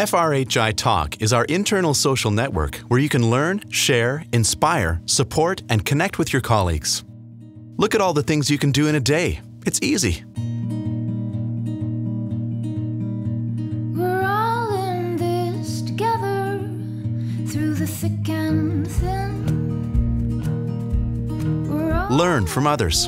FRHI Talk is our internal social network where you can learn, share, inspire, support, and connect with your colleagues. Look at all the things you can do in a day. It's easy. Learn from others.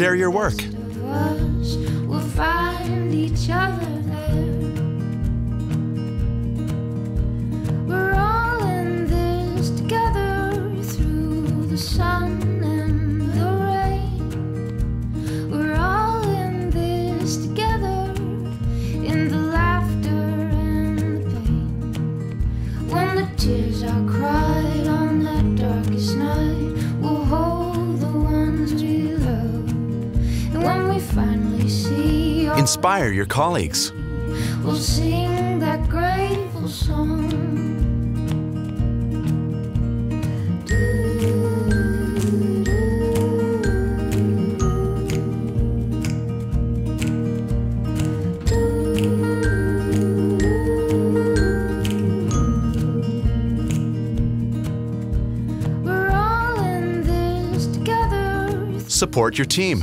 share your work. Inspire your colleagues. We'll sing that grateful song. support your team.